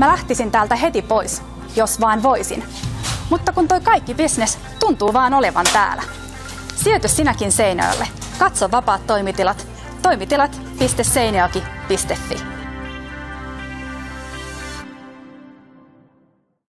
Mä lähtisin täältä heti pois, jos vaan voisin. Mutta kun toi kaikki bisnes tuntuu vaan olevan täällä. Sijoitu sinäkin seinöölle. Katso vapaat toimitilat. Toimitilat.seinäjoki.fi.